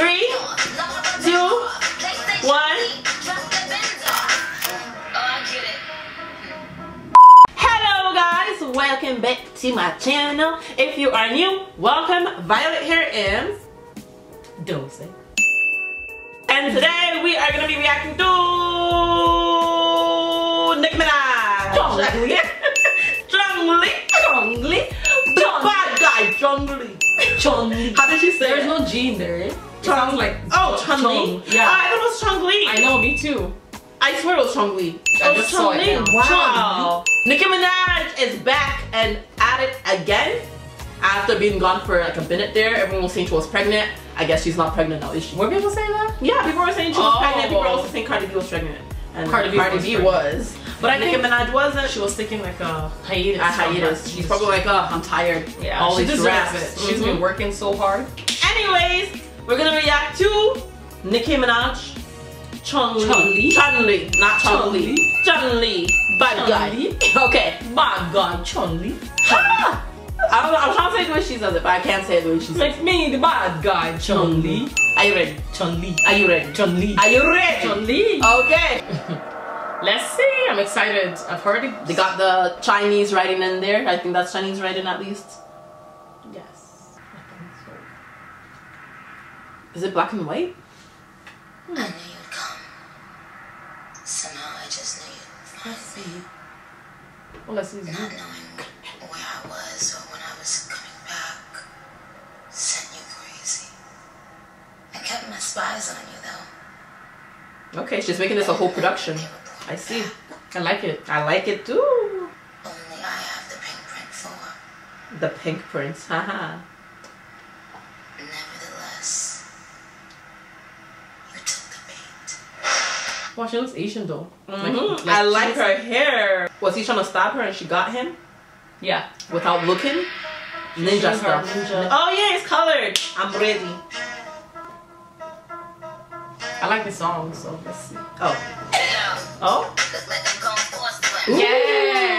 Three, two, one. Hello guys, welcome back to my channel. If you are new, welcome. Violet here is Dose. And today we are gonna be reacting to Nicki Minaj. Chongli. Chongli. Chongli. The bad guy, Chongli. Chongli. How did she say There's it? no G in there. Sounds like Oh, Chun Li. Chong, yeah. I thought it was Chong Li. I know, me too. I swear it was Chong Li. I Oh, just Chong saw it Li. now. Wow. Nicki Minaj is back and at it again after being gone for like a minute there. Everyone was saying she was pregnant. I guess she's not pregnant now, is she? Were people saying that? Yeah, people were saying she was Oh. pregnant. People were also saying Cardi B was pregnant. And Cardi B was pregnant. was. But I Nicki think Minaj wasn't. she was taking like a hiatus. a hiatus. that. She's probably like, oh, I'm tired. yeah, all she these deserves it. She's Mhm. been working so hard. Anyways, we're gonna react to Nicki Minaj, Chun Li, Chun-Li? Chun Li, not Chun Li, Chun Li, bad guy. Okay. Bad guy, Chun-Li. Ah! I don't know. I'm trying to say the way she says it, but I can't say it the way she says it. Make me the bad guy, Chun-Li. Are you ready? Chun-Li. Are you ready? Chun-Li. Are you ready? Chun-Li. Okay. Let's see. I'm excited. I've heard it. They got the Chinese writing in there. I think that's Chinese writing at least. Is it black and white? Hmm. I knew you'd come. Somehow I just knew you'd find me. Well, let's see. Not knowing where I was or when I was coming back sent you crazy. I kept my spies on you though. Okay, she's making this a whole production. They were pulling I see. I like it. I like it too. Only I have the pink print for. The pink prince. Haha. Nevertheless, you took the bait. Wow, she looks Asian though. Mhm. I like her hair. Was he trying to stop her and she got him Yeah. without looking? Ninja showing stuff. ninja. Oh yeah, it's colored. I'm ready. I like the song, so let's see. Oh. Oh. look like I'm going for a swim. Ooh. Yeah.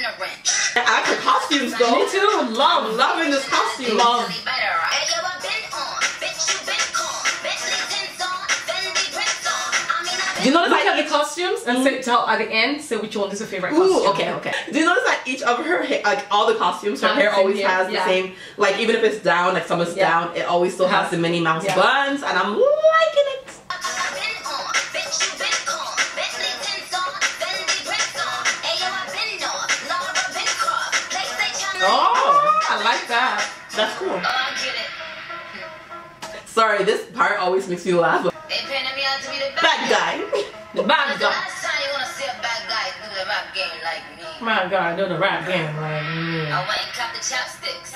The wrench. I like her costumes though. Me too. Love. I'm loving this costume. Love. Hey, yo, I been on, bitch, you been con. Bentley tints on, Fendi prints on. I mean, I Do you notice Look like at the costumes and say tell at the end say which one is your favorite Ooh, costume. okay, okay. Do you notice that each of her hair, like all the costumes, her Has hair always hair, has the same, like even if it's down, like some is Yeah. down, it always still has Has- the Minnie Mouse yeah. buns, and I'm liking it. That's cool. Oh, I get it. Sorry, this part always makes me laugh. They painted me out to be the bad, Bad guy. The bad the guy. last time you wanna see a bad guy do the rap game like me? My God, do the rap game like me. I went and copped the chopsticks.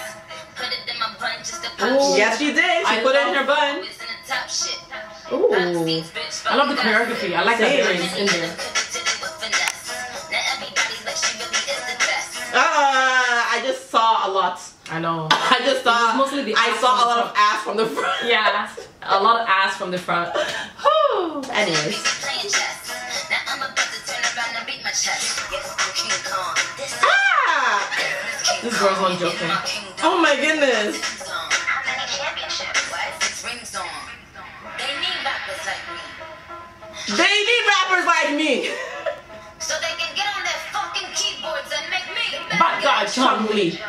Put it in my bun just to pop Ooh. shit. Yes, she did. She I put it in her bun. Always in the top shit. Ooh. Pop seats, bitch, I love the choreography. I like that is in there. Now everybody's like she really is the best. Uh, I just saw a lot. I know. I just saw. It's mostly the I saw on a the lot of ass from the front. Yeah, a lot of ass from the front. Whew. Anyways. Playing chess. Now I'm about to turn around and beat my chest. Yes, I'm King Kong. This is Ah! This girl's not joking. in my kingdom. Oh my goodness. How many championships? What? Six rings on. They need rappers like me. They need rappers like me. So they can get on their fucking keyboards and make me the Bad guy, Chun Li.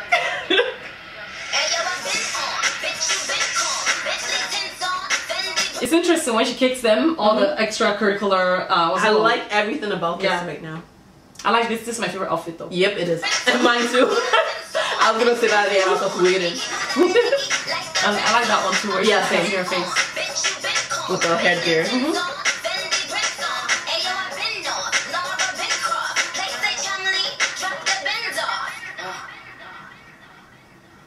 It's interesting when she kicks them, all the extracurricular. Uh, I like everything about this Yeah. right now. I like this. This is my favorite outfit though. Yep, it is. And mine too. I was gonna say that again. I was just waiting I, I like that one too. Where Yeah, same. your face. with the headgear. Mm-hmm.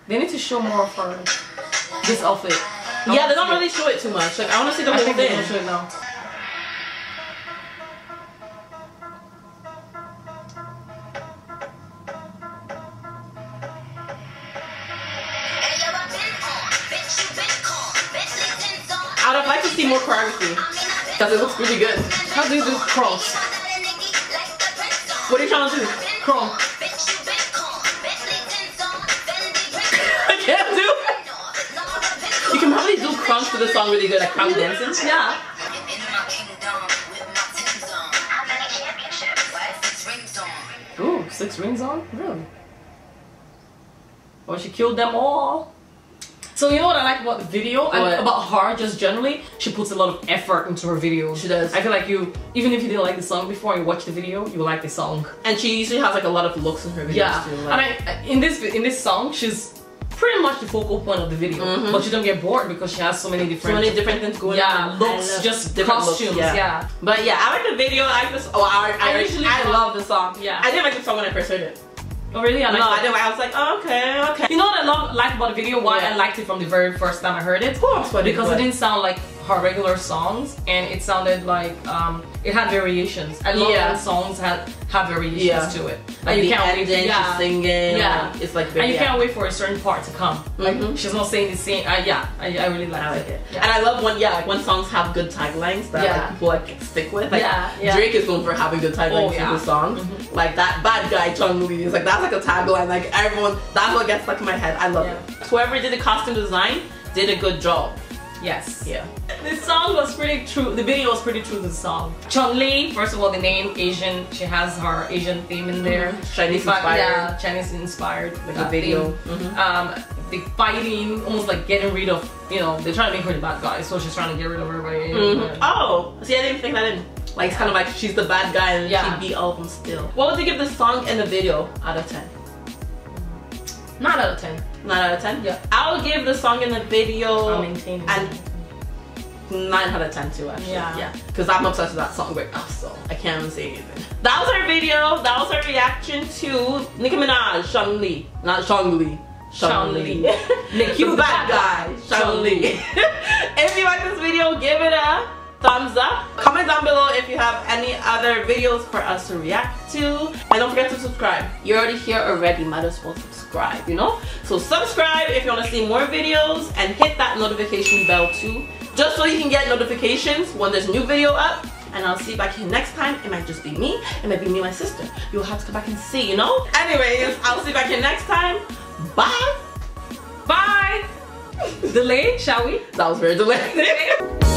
They need to show more of her this outfit. I Yeah, they don't see it. really show it too much. Like I want to see the I whole think they thing. will show it now. I'd have liked to see more choreography because it looks really good. How do you do cross? What are you trying to do? Crawl. Do to the song really good, crowd dancing. Yeah. Ooh, six rings on? Really? Well, she killed them all. So you know what I like about the video and What? about her just generally, she puts a lot of effort into her videos. She does. I feel like you, even if you didn't like the song before you watch the video, you will like the song. And she usually has like a lot of looks in her videos Yeah, too. and Like, I in this in this song, she's pretty much the focal point of the video, Mhm. but you don't get bored because she has so many different, so many different things going on. yeah, on. looks, just different costumes, looks, yeah. But yeah, I like the video. I like this. Oh, I, I, I I usually I love- the song. Yeah. I didn't like the song when I first heard it. Oh really? I no, I didn't. I was like, oh, okay, okay. You know what I love like about the video? Why Yeah. I liked it from the very first time I heard it? Of course, because it didn't sound like her regular songs, and it sounded like um, it had variations. I love Yeah. when songs have have variations Yeah. to it, Like and you can't wait. ending, yeah. singing. Yeah. like, it's like and you yeah. can't wait for a certain part to come. Like Mhm. she's not saying the same. Uh, yeah, I, I really like I like it. Yeah. And I love when yeah, like when songs have good taglines that like people like stick with. Like Yeah. Drake is known for having good taglines Oh, in his songs. Mhm. Like that bad guy Chung Lee is like that's like a tagline. Like everyone that's what gets stuck in my head. I love it. Whoever did the costume design did a good job. Yes. Yeah. The song was pretty true. The video was pretty true to the song. Chun-Li, first of all, the name Asian. She has her Asian theme in there. Mm -hmm. Chinese inspired. Yeah, Chinese inspired. With the video. Mm -hmm. um, the fighting, almost like getting rid of, you know, they're trying to make her the bad guy, so she's trying to get rid of everybody. Mm -hmm. Oh, see, I didn't think that in. Like, it's kind of like she's the bad guy and yeah. she beat all of them still. What would you give the song and the video out of 10? Nine out of ten. Nine out of ten. Yeah. I'll give the song in the video. I maintain. And nine out of ten too. Actually. Yeah. Because. I'm obsessed with that song right now, so I can't even say anything. That was our video. That was our reaction to Nicki Minaj, Shang Li, not Shang Li. Shang Lee. Nick, bad guy. Sean Lee. if you like this video, give it a thumbs up. Comment down below if you have any other videos for us to react to. And don't forget to subscribe. You're already here already, might as well subscribe, you know? So subscribe if you want to see more videos and hit that notification bell too. Just so you can get notifications when there's a new video up. And I'll see you back here next time. It might just be me. It might be me and my sister. You'll have to come back and see, you know? Anyways, I'll see you back here next time. Bye. Bye. Delay, shall we? That was very delayed. Delay.